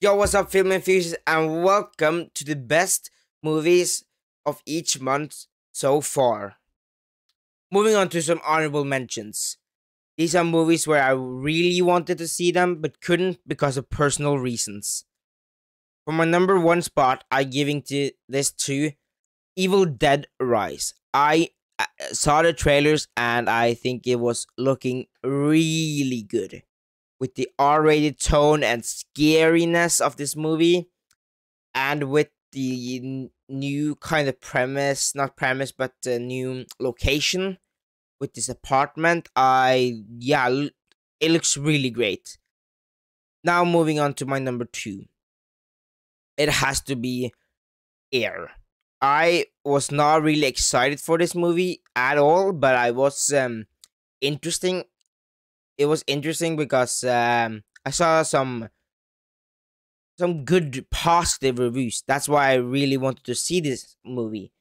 Yo, what's up, film enthusiasts, and welcome to the best movies of each month so far. Moving on to some honorable mentions. These are movies where I really wanted to see them but couldn't because of personal reasons. For my number one spot, I'm giving to this to Evil Dead Rise. I uh, saw the trailers and I think it was looking really good with the R-rated tone and scariness of this movie, and with the n- new kind of premise, not premise, but the new location with this apartment. I yeah, it looks really great. Now moving on to my number two. It has to be Air. I was not really excited for this movie at all, but I was um interesting it was interesting because um, I saw some some good positive reviews. That's why I really wanted to see this movie.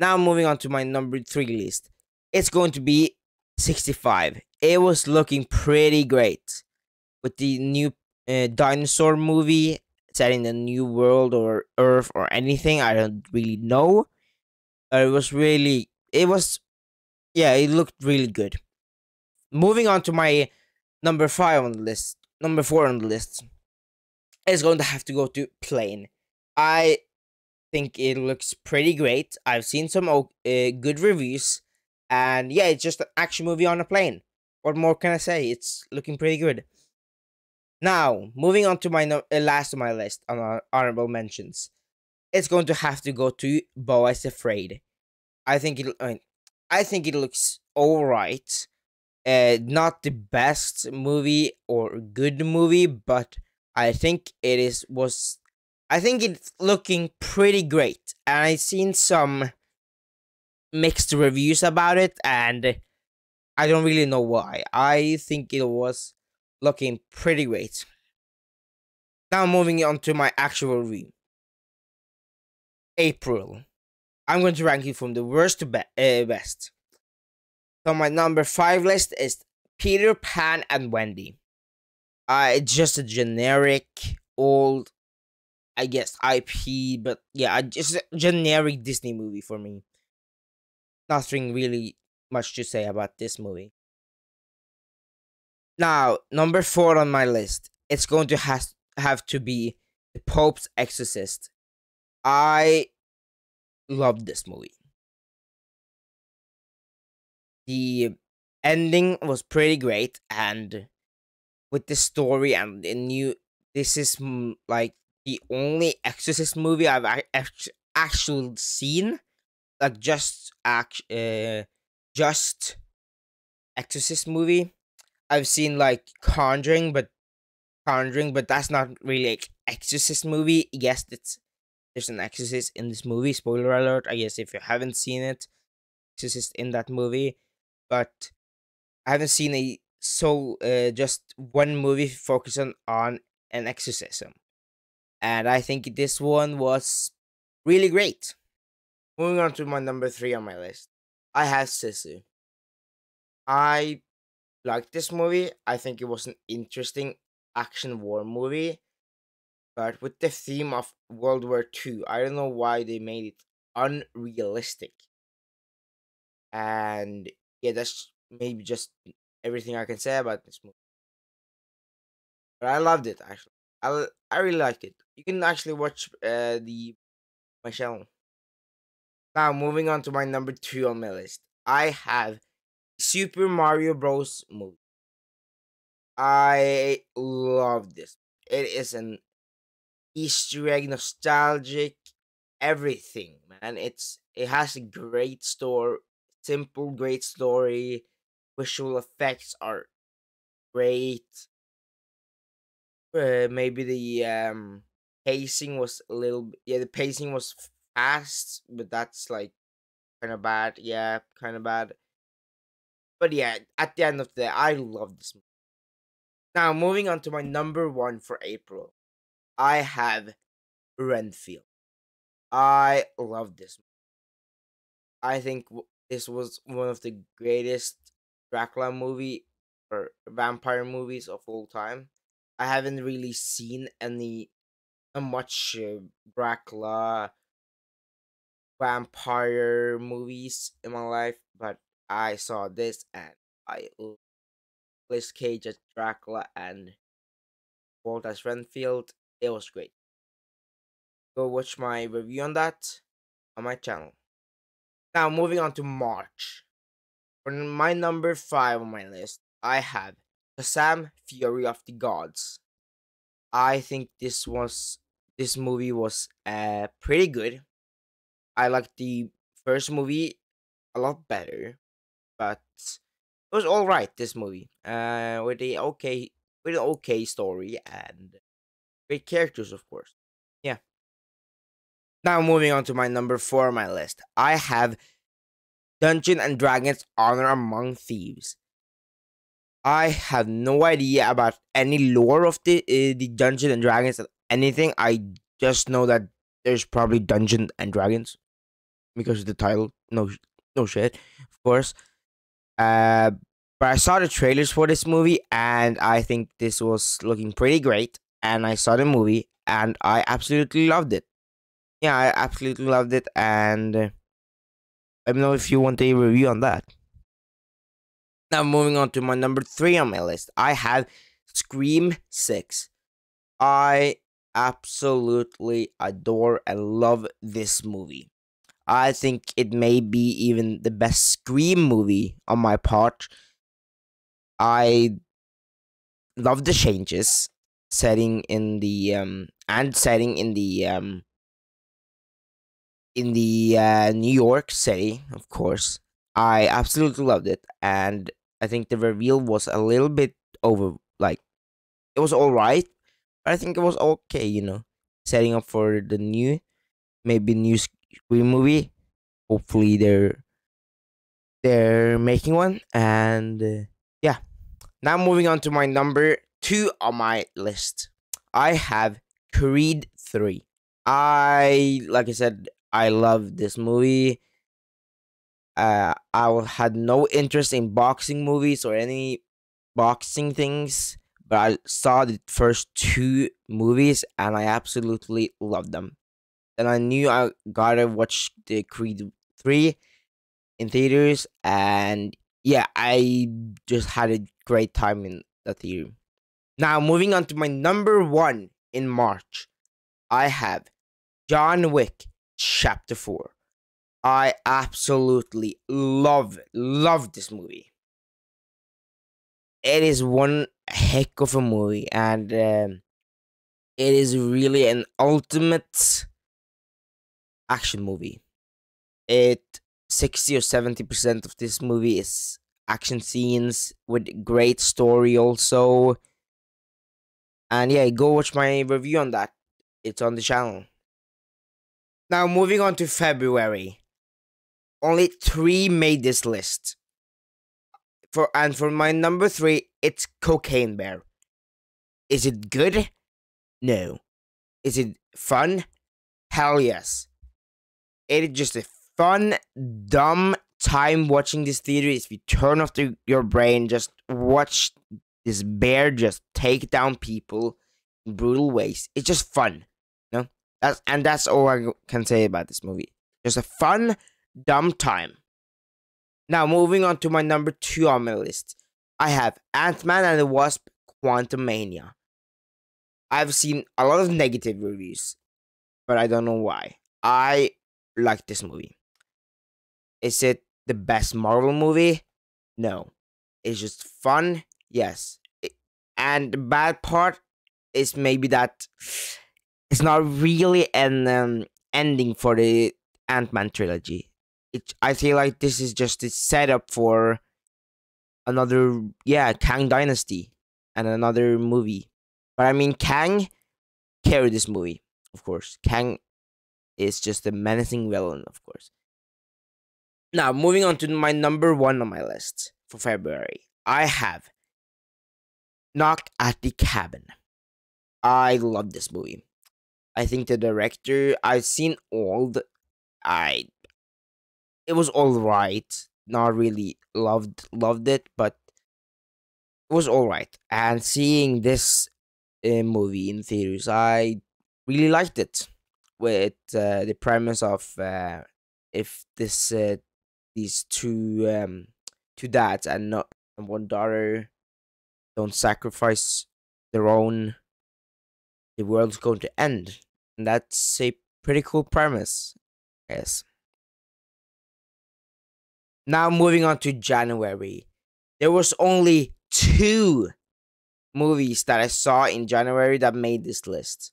Now moving on to my number three list. It's going to be 65. It was looking pretty great with the new uh, dinosaur movie set in the new world or Earth or anything. I don't really know. It was really, it was, yeah, it looked really good moving on to my number five on the list, number four on the list is going to have to go to Plane. I think it looks pretty great. I've seen some uh, good reviews, and yeah, it's just an action movie on a plane. What more can I say? It's looking pretty good. Now, moving on to my no- uh, last of my list on honorable mentions, it's going to have to go to Beau is Afraid. I think it. I, I think it looks alright uh, not the best movie or good movie, but I think it is was I think it's looking pretty great. And I've seen some mixed reviews about it and I don't really know why. I think it was looking pretty great. Now moving on to my actual review. April. I'm going to rank it from the worst to be- uh, best. So my number five list is Peter Pan and Wendy. Uh, it's just a generic old, I guess, IP, but yeah, just a generic Disney movie for me. Nothing really much to say about this movie. Now, number four on my list, it's going to has have to be The Pope's Exorcist. I love this movie the ending was pretty great and with the story and the new this is like the only exorcist movie i've actually seen like just act uh just exorcist movie. I've seen like conjuring but conjuring but that's not really like exorcist movie. Yes it's there's an exorcist in this movie spoiler alert i guess if you haven't seen it exorcist in that movie but I haven't seen a so uh, just one movie focusing on an exorcism, and I think this one was really great. Moving on to my number three on my list, I have Sisu. I like this movie. I think it was an interesting action war movie, but with the theme of World War II, I don't know why they made it unrealistic. And yeah, that's maybe just everything I can say about this movie. But I loved it actually. I I really liked it. You can actually watch uh, the channel Now moving on to my number two on my list, I have Super Mario Bros. movie. I love this. It is an Easter egg, nostalgic, everything, man. It's it has a great story, simple, great story. Visual effects are great. Uh, maybe the um pacing was a little yeah the pacing was fast but that's like kind of bad yeah kind of bad but yeah at the end of the day i love this movie now moving on to my number one for april i have renfield i love this movie. i think this was one of the greatest Dracula movie or vampire movies of all time. I haven't really seen any much uh, Dracula vampire movies in my life, but I saw this and I love Nicolas Cage as Dracula and Hoult as Renfield. It was great. Go watch my review on that on my channel. Now moving on to March. For my number five on my list, I have Shazam Fury of the Gods. I think this was this movie was uh pretty good. I liked the first movie a lot better, but it was all right. This movie, uh, with the okay, with an okay story and great characters, of course. Now moving on to my number four on my list, I have Dungeon and Dragons: Honor Among Thieves. I have no idea about any lore of the uh, the Dungeon and Dragons or anything. I just know that there's probably Dungeon and Dragons because of the title. No, no shit, of course. Uh, but I saw the trailers for this movie, and I think this was looking pretty great. And I saw the movie, and I absolutely loved it. Yeah, I absolutely loved it, and uh, let me know if you want a review on that. Now, moving on to my number three on my list, I have Scream 6. I absolutely adore and love this movie. I think it may be even the best Scream movie on my part. I love the changes setting in the um and setting in the um in the uh, New York City, of course. I absolutely loved it, and I think the reveal was a little bit over. Like, it was all right, but I think it was okay. You know, setting up for the new, maybe new Scream movie. Hopefully, they're they're making one, and uh, yeah. Now moving on to my number two on my list, I have Creed three. I like I said, I love this movie uh, I had no interest in boxing movies or any boxing things, but I saw the first two movies and I absolutely loved them. And I knew I gotta watch the Creed 3 in theaters, and yeah, I just had a great time in the theater. Now, moving on to my number one in March, I have John Wick Chapter 4. I absolutely love love this movie. It is one heck of a movie, and um, it is really an ultimate action movie. It sixty or seventy percent of this movie is action scenes with great story also. And yeah, go watch my review on that. It's on the channel. Now moving on to February only three made this list. For and for my number three, it's Cocaine Bear. Is it good? No. Is it fun? Hell yes. It is just a fun, dumb time watching this theater. If you turn off the, your brain, just watch this bear just take down people in brutal ways. It's just fun. That's and that's all I can say about this movie. Just a fun, dumb time. Now, moving on to my number two on my list, I have Ant Man and the Wasp Quantumania. I've seen a lot of negative reviews, but I don't know why. I like this movie. Is it the best Marvel movie? No. It's just fun? Yes. and the bad part is maybe that it's not really an um, ending for the Ant Man trilogy it, I feel like this is just a setup for another, yeah, Kang Dynasty and another movie. But I mean, Kang carried this movie, of course. Kang is just a menacing villain, of course. Now, moving on to my number one on my list for February, I have Knock at the Cabin. I love this movie. I think the director, I've seen all the, I it was all right. Not really loved loved it, but it was all right. And seeing this uh, movie in theaters. I really liked it with uh, the premise of uh, if this uh, these two um, two dads and not and one daughter don't sacrifice their own, the world's going to end. That's a pretty cool premise. Yes. Now moving on to January. There was only two movies that I saw in January that made this list.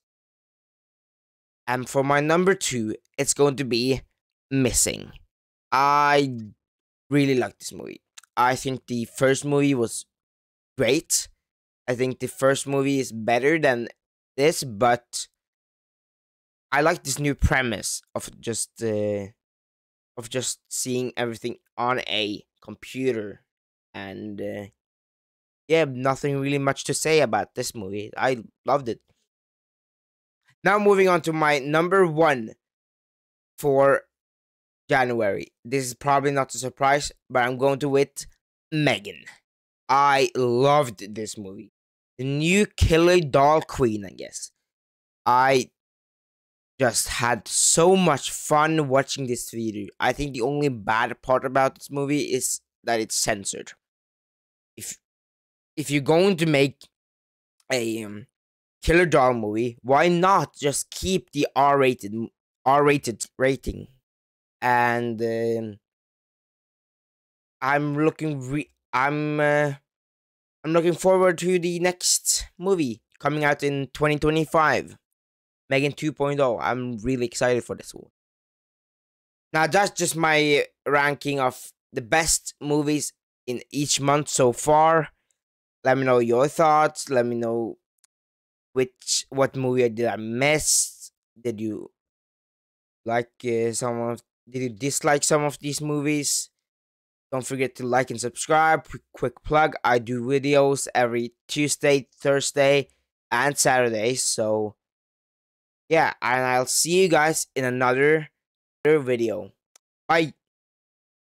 And for my number two, it's going to be Missing. I really like this movie. I think the first movie was great. I think the first movie is better than this, but I like this new premise of just uh, of just seeing everything on a computer and uh, yeah, nothing really much to say about this movie. I loved it. Now moving on to my number one for January. This is probably not a surprise, but I'm going to with Megan. I loved this movie. The new Killer Doll Queen, I guess. I just had so much fun watching this video. I think the only bad part about this movie is that it's censored. If if you're going to make a um, killer doll movie, why not just keep the R-rated R-rated rating? And um, I'm looking I'm uh, I'm looking forward to the next movie coming out in 2025. Megan 2.0. I'm really excited for this one. Now that's just my ranking of the best movies in each month so far. Let me know your thoughts. Let me know which what movie did I miss. Did you like uh, some of? Did you dislike some of these movies? Don't forget to like and subscribe. Quick plug: I do videos every Tuesday, Thursday, and Saturday. So yeah, and I'll see you guys in another video. Bye.